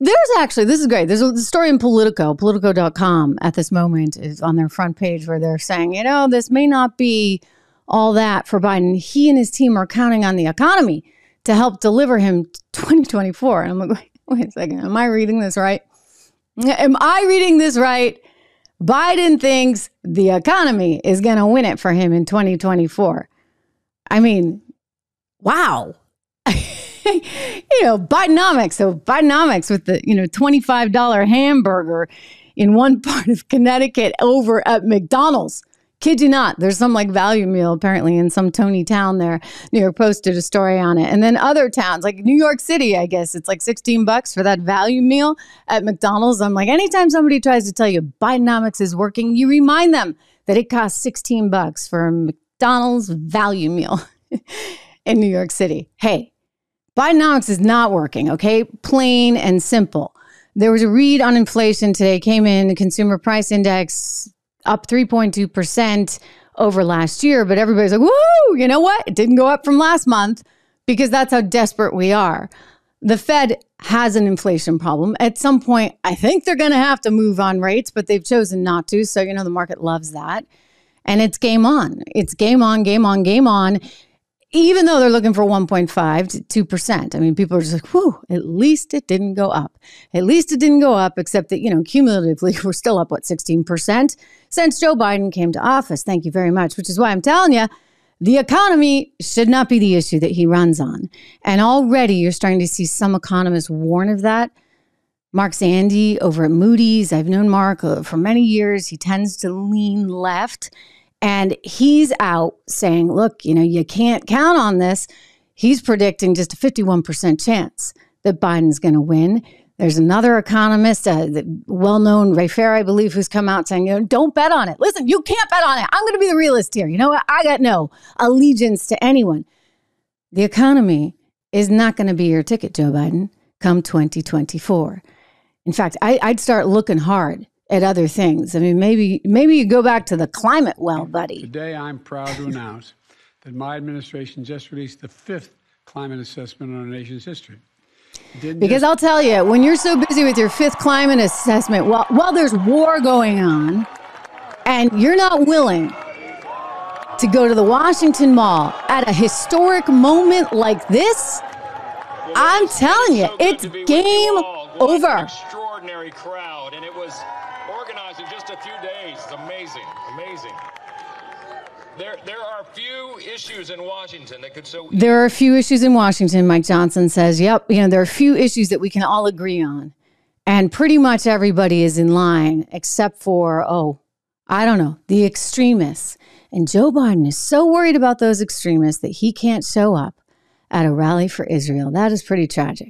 There's actually, this is great. There's a story in Politico, politico.com at this moment is on their front page where they're saying, you know, this may not be all that for Biden. He and his team are counting on the economy to help deliver him 2024. And I'm like, wait, a second. Am I reading this right? Am I reading this right? Biden thinks the economy is going to win it for him in 2024. I mean, wow. you know, Bidenomics. So Bidenomics with the, you know, $25 hamburger in one part of Connecticut over at McDonald's. Kid you not, there's some like value meal apparently in some Tony town there. New York Post did a story on it. And then other towns, like New York City, I guess it's like 16 bucks for that value meal at McDonald's. I'm like, anytime somebody tries to tell you Bidenomics is working, you remind them that it costs 16 bucks for a McDonald's value meal in New York City. Hey, Bidenomics is not working, okay? Plain and simple. There was a read on inflation today, came in, the consumer price index up 3.2% over last year, but everybody's like, woo, you know what? It didn't go up from last month because that's how desperate we are. The Fed has an inflation problem. At some point, I think they're going to have to move on rates, but they've chosen not to. So, you know, the market loves that. And it's game on. It's game on, game on, game on even though they're looking for 1.5 to 2%. I mean, people are just like, whew, at least it didn't go up. At least it didn't go up, except that, you know, cumulatively, we're still up, what, 16% since Joe Biden came to office. Thank you very much, which is why I'm telling you, the economy should not be the issue that he runs on. And already you're starting to see some economists warn of that. Mark Zandi over at Moody's, I've known Mark uh, for many years. He tends to lean left. And he's out saying, look, you know, you can't count on this. He's predicting just a 51% chance that Biden's going to win. There's another economist, uh, a well known Ray Fair, I believe, who's come out saying, you know, don't bet on it. Listen, you can't bet on it. I'm going to be the realist here. You know, I got no allegiance to anyone. The economy is not going to be your ticket, Joe Biden, come 2024. In fact, I, I'd start looking hard at other things. I mean, maybe maybe you go back to the climate well, buddy. Today, I'm proud to announce that my administration just released the fifth climate assessment on our nation's history. Because I'll tell you, when you're so busy with your fifth climate assessment, while while there's war going on, and you're not willing to go to the Washington Mall at a historic moment like this, I'm telling you, it's game over. Extraordinary crowd, and it was organized in just a few days. It's amazing, amazing. There, there are few issues in Washington that could so. There are a few issues in Washington, Mike Johnson says. Yep. You know, there are a few issues that we can all agree on. And pretty much everybody is in line except for, oh, I don't know, the extremists. And Joe Biden is so worried about those extremists that he can't show up at a rally for Israel. That is pretty tragic.